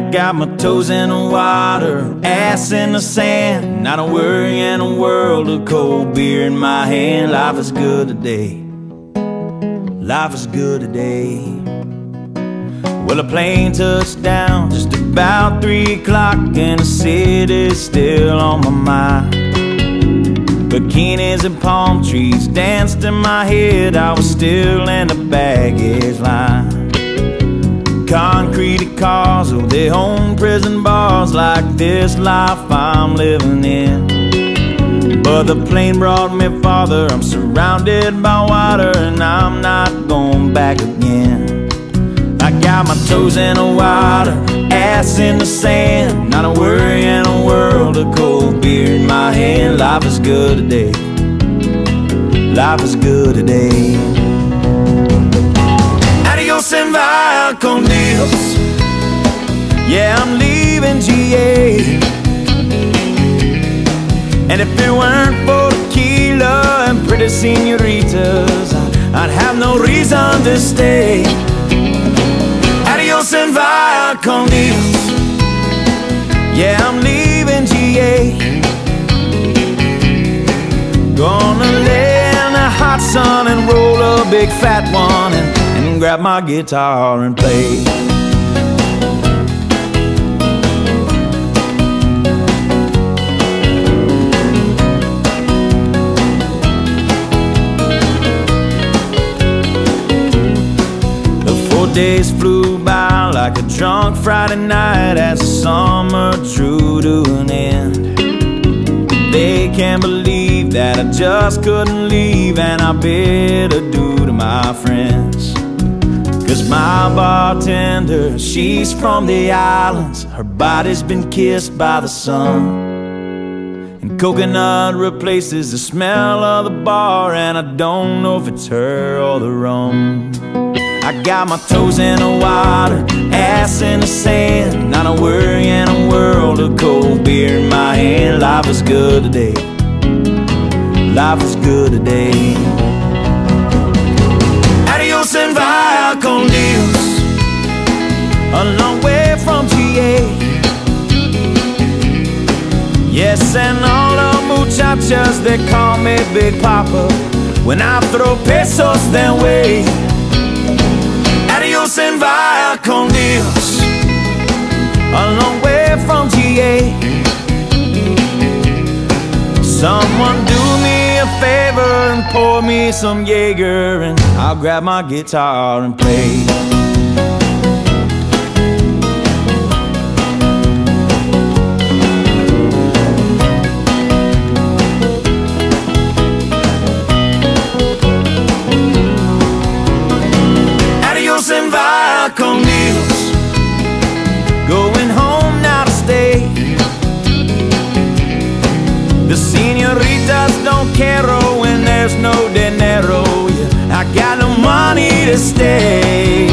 got my toes in the water, ass in the sand. Not a worry in a world of cold beer in my hand. Life is good today. Life is good today. Well, a plane touched down just about three o'clock, and the city's still on my mind. Bikinis and palm trees danced in my head. I was still in the baggage line. Concrete cars, oh, they own prison bars like this life I'm living in. But the plane brought me farther. I'm surrounded by water, and I'm not going back again. I got my toes in the water, ass in the sand. Not a worry in a world of cold beer in my hand. Life is good today. Life is good today. Adios and via con Dios. Yeah, I'm leaving GA. And if it weren't for tequila and pretty senoritas, I'd have no reason to stay. Adios and via Dios. Yeah, I'm leaving GA. Gonna lay in the hot sun and roll a big fat one and, and grab my guitar and play. Flew by like a drunk Friday night as the summer drew to an end. They can't believe that I just couldn't leave, and I bid adieu to my friends. Cause my bartender, she's from the islands, her body's been kissed by the sun. And coconut replaces the smell of the bar, and I don't know if it's her or the rum. I got my toes in the water, ass in the sand. Not a worry in a world of cold beer in my hand. Life is good today. Life is good today. Adios and via con Dios. A long way from GA. Yes, and all the muchachas, they call me Big Papa. When I throw pesos their way. And via con. A long way from GA. Someone do me a favor and pour me some Jaeger, and I'll grab my guitar and play. Senoritas when there's no dinero. Yeah, I got no money to stay.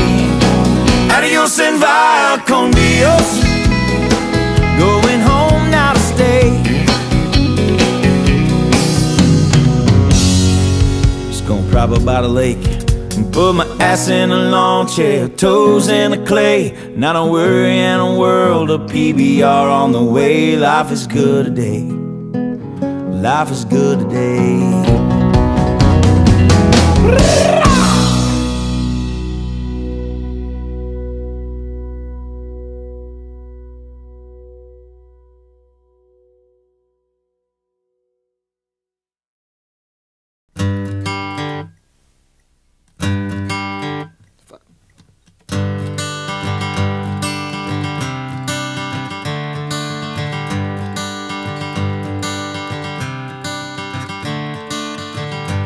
Adios and via con Dios. Going home now to stay. Just gonna prop up by the lake and put my ass in a lawn chair, toes in the clay. Not a worry in a world of PBR on the way. Life is good today. Life is good today.